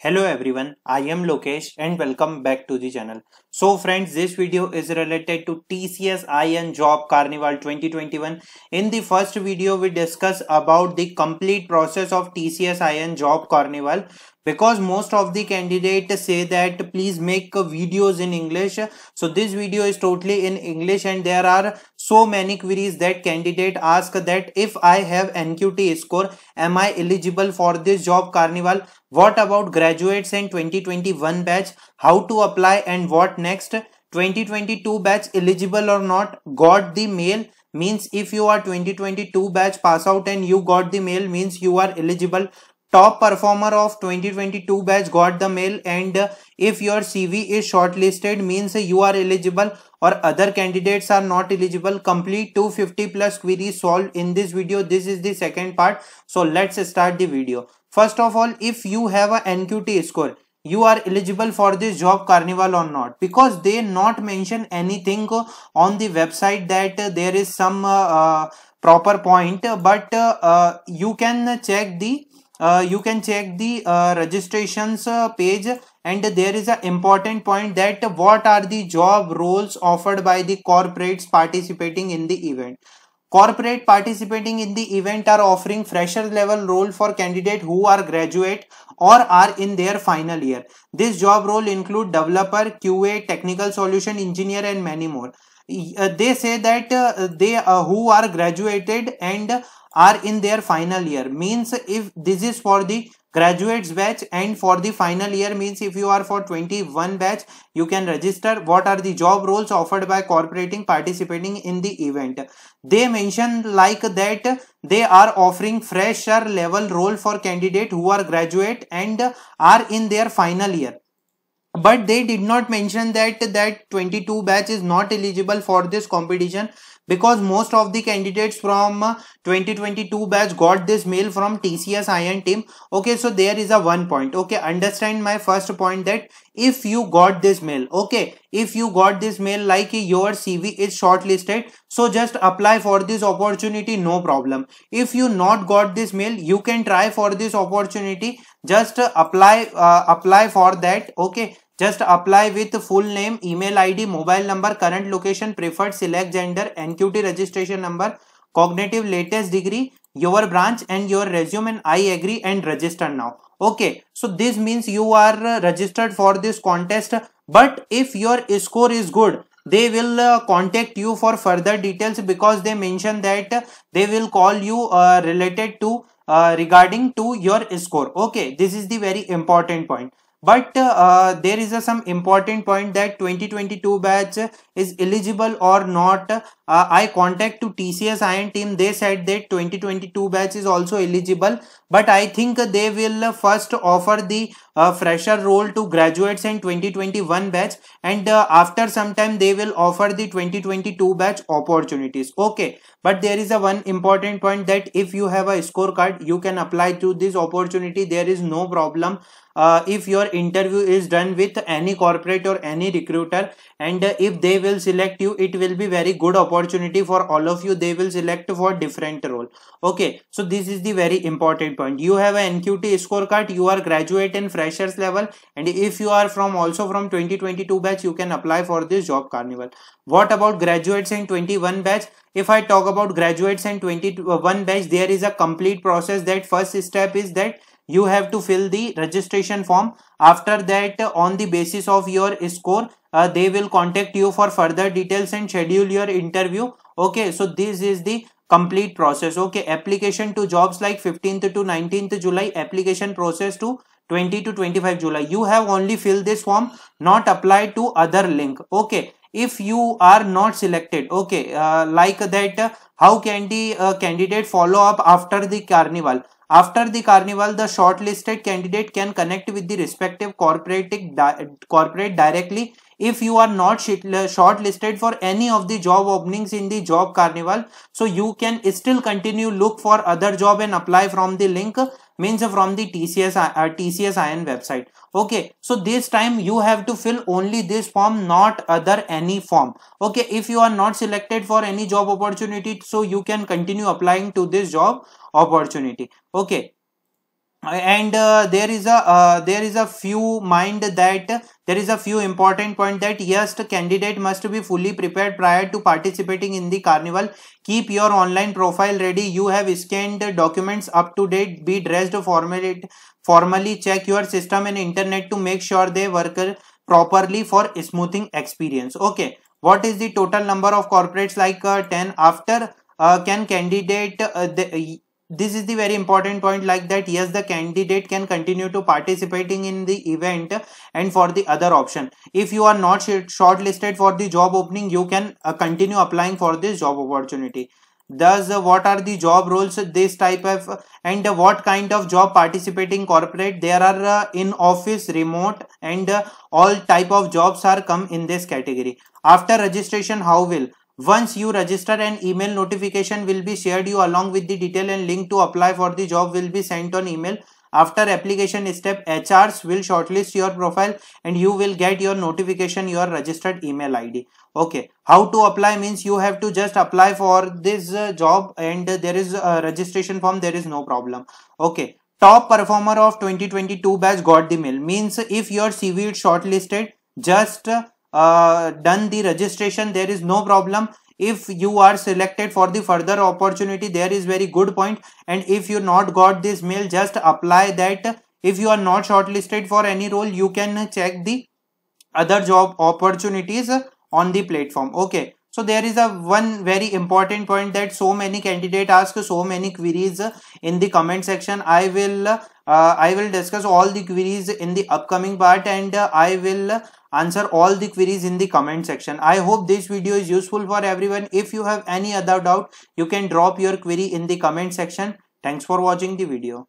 Hello everyone, I am Lokesh and welcome back to the channel. So friends, this video is related to TCS iON Job Carnival 2021. In the first video, we discuss about the complete process of TCS iON Job Carnival because most of the candidates say that please make videos in english. So this video is totally in english and there are so many queries that candidate ask that if i have nqt score am i eligible for this job carnival? What about graduates in 2021 batch? How to apply and what next? 2022 batch eligible or not? Got the mail? Means if you are 2022 batch pass out and you got the mail means you are eligible top performer of 2022 batch got the mail and if your cv is shortlisted means you are eligible or other candidates are not eligible complete 250 plus queries solved in this video. This is the second part. So let's start the video. First of all if you have a nqt score you are eligible for this job carnival or not. Because they not mention anything on the website that there is some uh, proper point but uh, you can check the uh, you can check the uh, registrations uh, page and there is an important point that what are the job roles offered by the corporates participating in the event. Corporate participating in the event are offering fresher level role for candidate who are graduate or are in their final year. This job role include developer qa technical solution engineer and many more. Uh, they say that uh, they uh, who are graduated and are in their final year. Means if this is for the graduates batch and for the final year means if you are for 21 batch you can register. What are the job roles offered by corporating participating in the event? They mention like that they are offering fresher level role for candidate who are graduate and are in their final year. But they did not mention that that 22 batch is not eligible for this competition because most of the candidates from 2022 batch got this mail from TCS iON team. Okay so there is a one point. Okay understand my first point that if you got this mail okay if you got this mail like your CV is shortlisted so just apply for this opportunity no problem. If you not got this mail you can try for this opportunity. Just apply uh, apply for that. Okay just apply with full name, email ID, mobile number, current location, preferred select gender, NQT registration number, cognitive latest degree, your branch and your resume. And I agree and register now. Okay, so this means you are registered for this contest. But if your score is good they will uh, contact you for further details because they mention that they will call you uh, related to uh, regarding to your score. Okay. This is the very important point but uh, there is some important point that 2022 batch is eligible or not. Uh, i contact to tcs ion team. They said that 2022 batch is also eligible. But i think they will first offer the uh, fresher role to graduates in 2021 batch and uh, after some time they will offer the 2022 batch opportunities. Okay but there is a one important point that if you have a scorecard you can apply to this opportunity. There is no problem uh, if your interview is done with any corporate or any recruiter and uh, if they will select you it will be very good opportunity for all of you. They will select for different role. Okay so this is the very important point. You have an nqt scorecard. You are graduate in freshers level. And if you are from also from 2022 batch you can apply for this job carnival. What about graduates in 21 batch? If i talk about graduates in 21 batch there is a complete process that first step is that you have to fill the registration form. After that on the basis of your score uh, they will contact you for further details and schedule your interview. Okay so this is the complete process. Okay application to jobs like 15th to 19th july application process to 20 to 25 july. You have only filled this form not applied to other link. Okay. If you are not selected okay uh, like that uh, how can the uh, candidate follow up after the carnival? After the carnival, the shortlisted candidate can connect with the respective corporate, corporate directly. If you are not uh, shortlisted for any of the job openings in the job carnival, so you can still continue look for other job and apply from the link uh, means from the TCS, uh, uh TCS iON website. Okay, so this time you have to fill only this form, not other any form. Okay, if you are not selected for any job opportunity, so you can continue applying to this job opportunity. Okay, and uh, there is a uh, there is a few mind that there is a few important point that yes the candidate must be fully prepared prior to participating in the carnival. Keep your online profile ready. You have scanned documents up to date. Be dressed formally formally. Check your system and internet to make sure they work properly for smoothing experience. Okay. What is the total number of corporates like uh, 10 after uh, can candidate uh, the, this is the very important point like that yes the candidate can continue to participating in the event and for the other option. If you are not shortlisted for the job opening you can uh, continue applying for this job opportunity. Thus uh, what are the job roles this type of and uh, what kind of job participating corporate? There are uh, in office remote and uh, all type of jobs are come in this category. After registration how will once you register an email notification will be shared you along with the detail and link to apply for the job will be sent on email. After application step HRs will shortlist your profile and you will get your notification your registered email ID. Okay how to apply means you have to just apply for this uh, job and there is a registration form there is no problem. Okay top performer of 2022 batch got the mail means if your CV is shortlisted just uh, done the registration there is no problem. If you are selected for the further opportunity there is very good point. And if you not got this mail just apply that. If you are not shortlisted for any role you can check the other job opportunities on the platform. Okay. So there is a one very important point that so many candidate ask so many queries in the comment section. I will uh, i will discuss all the queries in the upcoming part and uh, i will answer all the queries in the comment section. I hope this video is useful for everyone. If you have any other doubt you can drop your query in the comment section. Thanks for watching the video